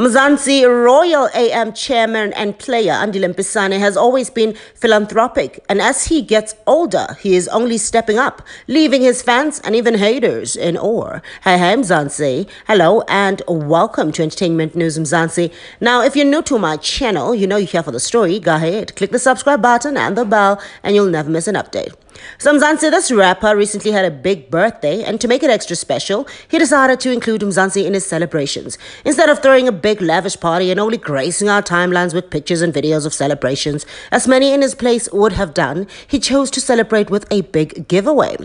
Mzansi Royal AM chairman and player Andile Mpisane has always been philanthropic, and as he gets older, he is only stepping up, leaving his fans and even haters in awe. Hi, hi, Mzansi. Hello, and welcome to Entertainment News Mzansi. Now, if you're new to my channel, you know you're here for the story. Go ahead, click the subscribe button and the bell, and you'll never miss an update. So Mzansi, this rapper recently had a big birthday, and to make it extra special, he decided to include Mzansi in his celebrations. Instead of throwing a big lavish party and only gracing our timelines with pictures and videos of celebrations, as many in his place would have done, he chose to celebrate with a big giveaway.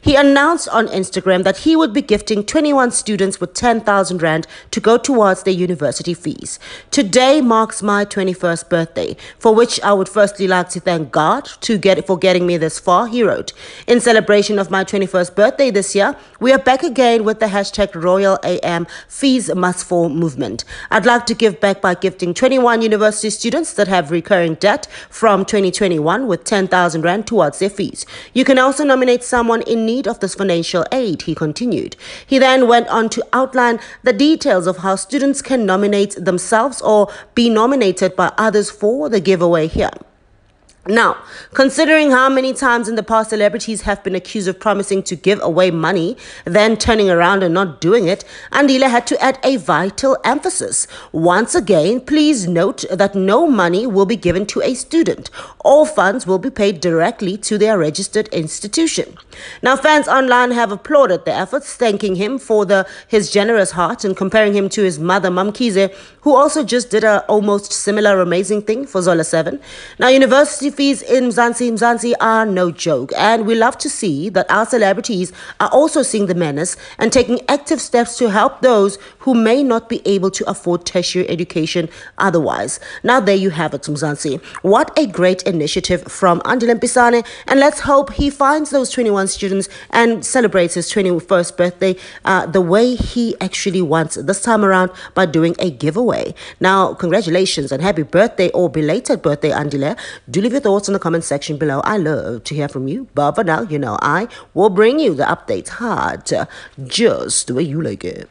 He announced on Instagram that he would be gifting 21 students with 10,000 Rand to go towards their university fees. Today marks my 21st birthday, for which I would firstly like to thank God to get, for getting me this far. He wrote, In celebration of my 21st birthday this year, we are back again with the hashtag Royal AM Fees Must Fall movement. I'd like to give back by gifting 21 university students that have recurring debt from 2021 with 10,000 Rand towards their fees. You can also nominate someone in need of this financial aid, he continued. He then went on to outline the details of how students can nominate themselves or be nominated by others for the giveaway here. Now, considering how many times in the past celebrities have been accused of promising to give away money, then turning around and not doing it, Andile had to add a vital emphasis. Once again, please note that no money will be given to a student. All funds will be paid directly to their registered institution. Now, fans online have applauded the efforts, thanking him for the his generous heart and comparing him to his mother, MaMkhize, who also just did a almost similar amazing thing for Zola 7. Now, university fees in Mzansi Mzansi are no joke, and we love to see that our celebrities are also seeing the menace and taking active steps to help those who may not be able to afford tertiary education otherwise. Now, there you have it, Mzansi. What a great initiative from Andile Mpisane, and let's hope he finds those 21 students and celebrates his 21st birthday uh, the way he actually wants this time around by doing a giveaway. Now, congratulations and happy birthday or belated birthday, Andile. Do leave your thoughts in the comment section below. I love to hear from you. But for now, you know, I will bring you the updates hard, just the way you like it.